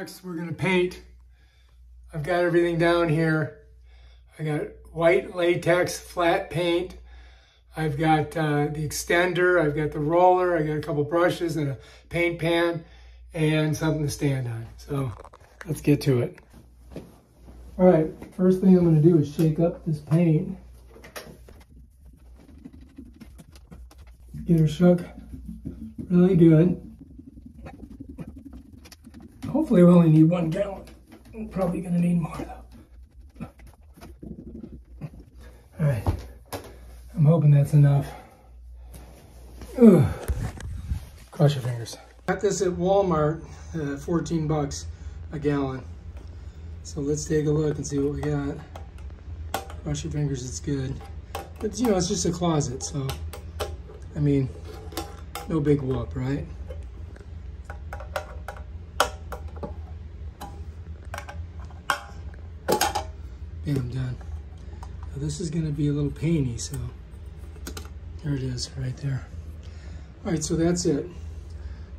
Next, we're gonna paint. I've got everything down here. I got white latex flat paint. I've got uh, the extender, I've got the roller, I got a couple brushes and a paint pan and something to stand on. So let's get to it. All right, first thing I'm gonna do is shake up this paint. Get her shook really good. Hopefully we only need one gallon. I'm probably gonna need more though. All right, I'm hoping that's enough. Ugh. Cross your fingers. Got this at Walmart, uh, 14 bucks a gallon. So let's take a look and see what we got. Cross your fingers, it's good. But you know, it's just a closet, so I mean, no big whoop, right? Bam, done. Now this is gonna be a little painy, so there it is, right there. All right, so that's it.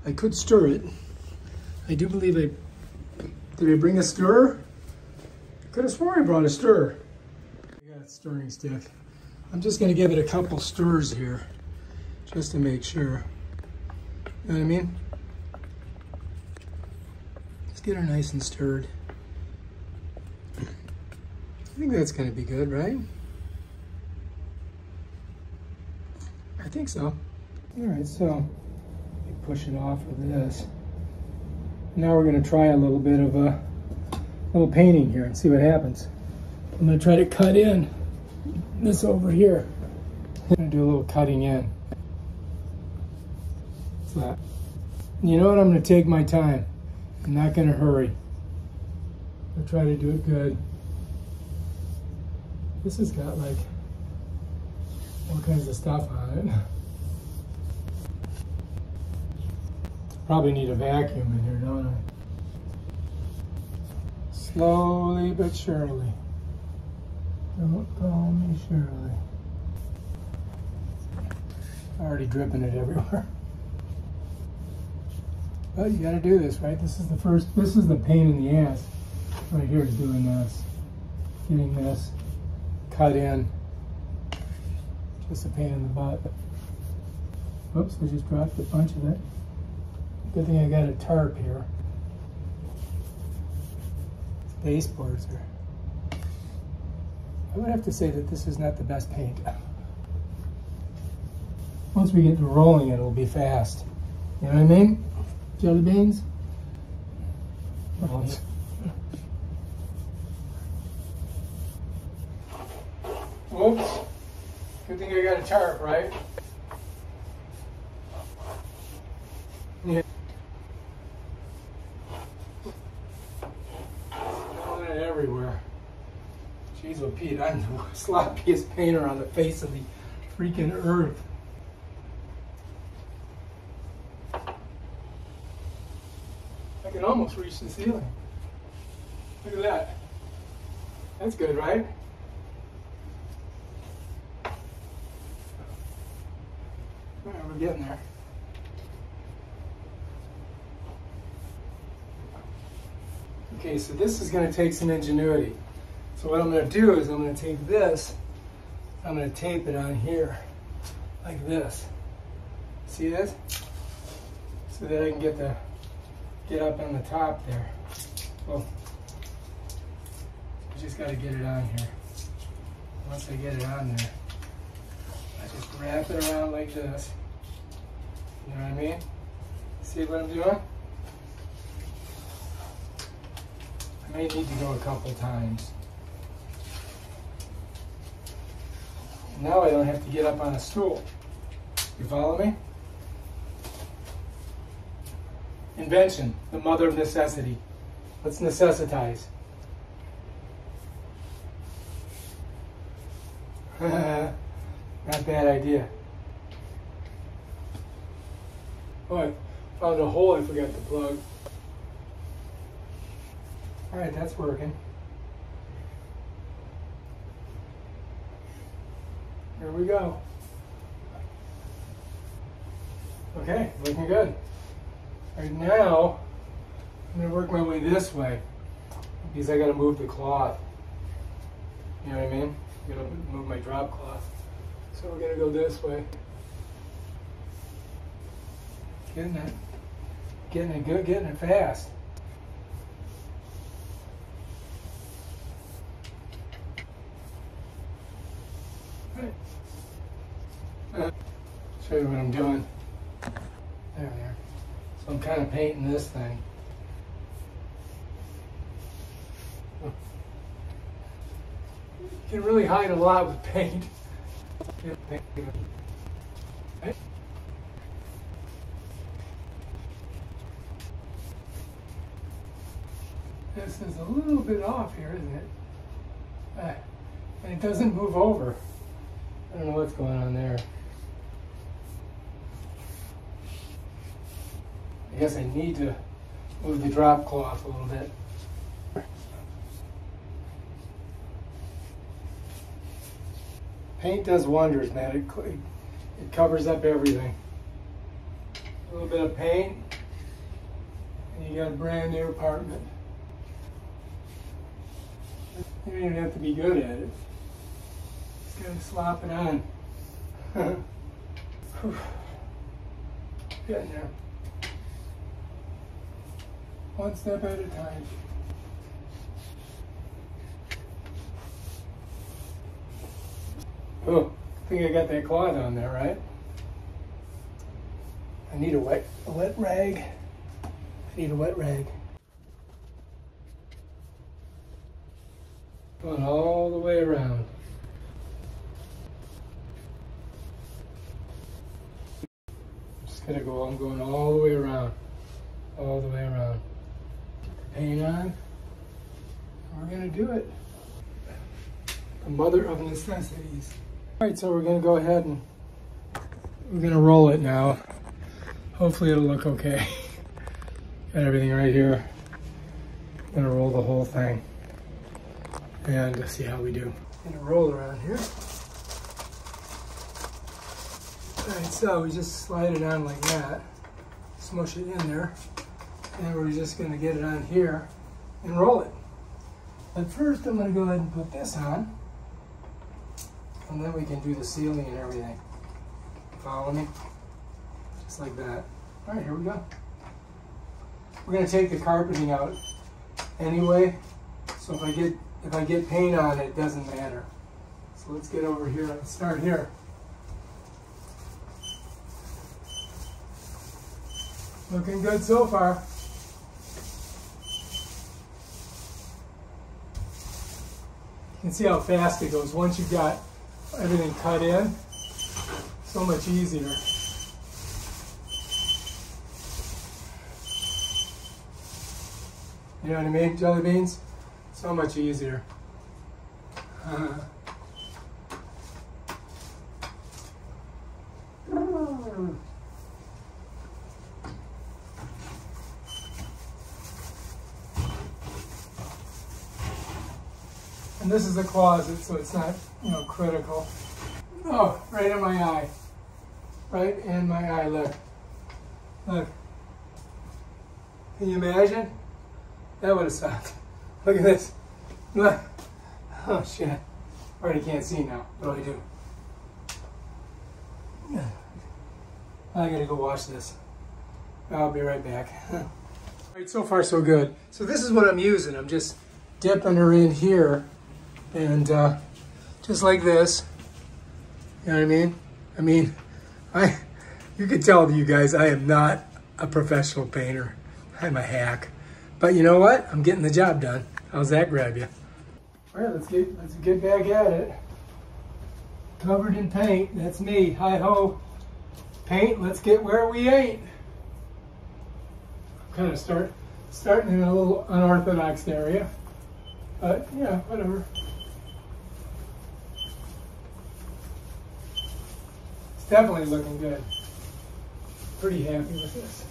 I could stir it. I do believe I, did I bring a stirrer? Could have sworn I brought a stirrer. I got a stirring stick. I'm just gonna give it a couple stirs here, just to make sure. You know what I mean? Let's get her nice and stirred. I think that's gonna be good, right? I think so. All right, so push it off with this. Now we're gonna try a little bit of a little painting here and see what happens. I'm gonna try to cut in this over here. I'm gonna do a little cutting in. That? You know what? I'm gonna take my time. I'm not gonna hurry. I'll try to do it good. This has got like all kinds of stuff on it. Probably need a vacuum in here, don't I? Slowly but surely. Don't call me Shirley. Already dripping it everywhere. But you gotta do this, right? This is the first, this is the pain in the ass. Right here is doing this. Getting this cut in. Just a pain in the butt. Oops, I just dropped a bunch of it. Good thing I got a tarp here. Baseboards are. I would have to say that this is not the best paint. Once we get to rolling it, it'll be fast. You know what I mean? Jelly beans? Oops. Oops. Good thing I got a tarp, right? Yeah. Everywhere. Jeez, well, Pete, I'm the sloppiest painter on the face of the freaking earth. I can almost reach the ceiling. Look at that. That's good, right? We're getting there. Okay, so this is going to take some ingenuity. So what I'm going to do is I'm going to take this, I'm going to tape it on here, like this. See this? So that I can get the get up on the top there. Well, I just got to get it on here. Once I get it on there, wrap it around like this. You know what I mean? See what I'm doing? I may need to go a couple times. Now I don't have to get up on a stool. You follow me? Invention, the mother of necessity. Let's necessitize. Not bad idea. Oh, I found a hole I forgot to plug. All right, that's working. Here we go. Okay, looking good. All right, now I'm gonna work my way this way because I gotta move the cloth. You know what I mean? I gotta move my drop cloth. So we're gonna go this way. Getting it. Getting it good, getting it fast. Show you what I'm doing. There, there. So I'm kind of painting this thing. You can really hide a lot with paint. This is a little bit off here, isn't it? Uh, and it doesn't move over. I don't know what's going on there. I guess I need to move the drop cloth a little bit. Paint does wonders, man. It, it covers up everything. A little bit of paint, and you got a brand new apartment. You don't even have to be good at it. Just gotta slop it on. Getting there. One step at a time. Oh, I think I got that cloth on there, right? I need a wet, a wet rag. I need a wet rag. Going all the way around. Just gonna go, I'm going all the way around. All the way around. Get the paint on. We're gonna do it. The mother of necessities. All right, so we're gonna go ahead and we're gonna roll it now. Hopefully it'll look okay. Got everything right here. Gonna roll the whole thing and see how we do. Gonna roll around here. All right, so we just slide it on like that, smush it in there, and we're just gonna get it on here and roll it. But first I'm gonna go ahead and put this on, and then we can do the ceiling and everything. Follow me? Just like that. All right, here we go. We're gonna take the carpeting out anyway, so if I get if I get paint on it, it doesn't matter. So let's get over here and start here. Looking good so far. You can see how fast it goes. Once you've got everything cut in, so much easier. You know what I mean, jelly beans? So much easier. And this is a closet, so it's not, you know, critical. Oh, right in my eye. Right in my eye, look. Look. Can you imagine? That would have sucked. Look at this. Look. Oh shit. Already can't see now. What do I do? I gotta go wash this. I'll be right back. All right, so far so good. So this is what I'm using. I'm just dipping her in here and uh, just like this. You know what I mean? I mean, I you can tell you guys I am not a professional painter. I'm a hack. But you know what? I'm getting the job done. How's that grab you? All right, let's get let's get back at it. Covered in paint. That's me. Hi ho. Paint. Let's get where we ain't. Kind of start starting in a little unorthodox area, but yeah, whatever. Definitely looking good. Pretty happy with this.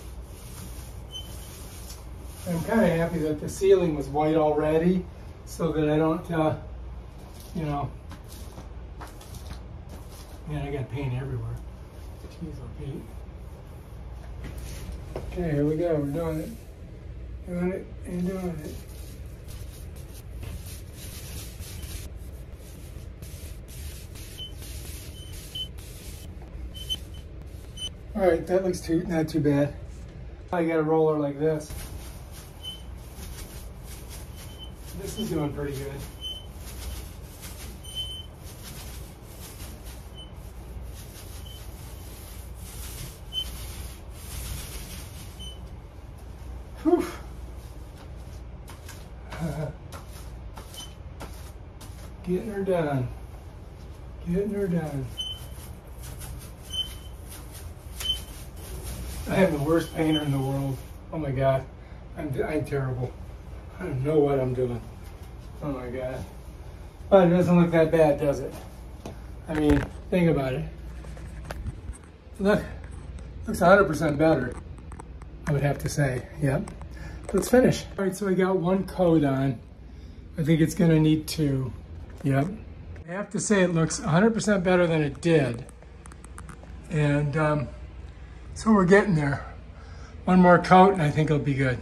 I'm kind of happy that the ceiling was white already so that I don't, uh, you know, man, I got paint everywhere. Jeez. Okay, here we go, we're doing it. Doing it and doing it. All right, that looks too not too bad. I got a roller like this. This is doing pretty good. Whew. Getting her done. Getting her done. I am the worst painter in the world. Oh my God. I'm, I'm terrible. I don't know what I'm doing. Oh my God. But it doesn't look that bad, does it? I mean, think about it. Look, looks 100% better, I would have to say. Yep. Let's finish. All right, so I got one coat on. I think it's gonna need two. Yep. I have to say it looks 100% better than it did. And um, so we're getting there. One more coat and I think it'll be good.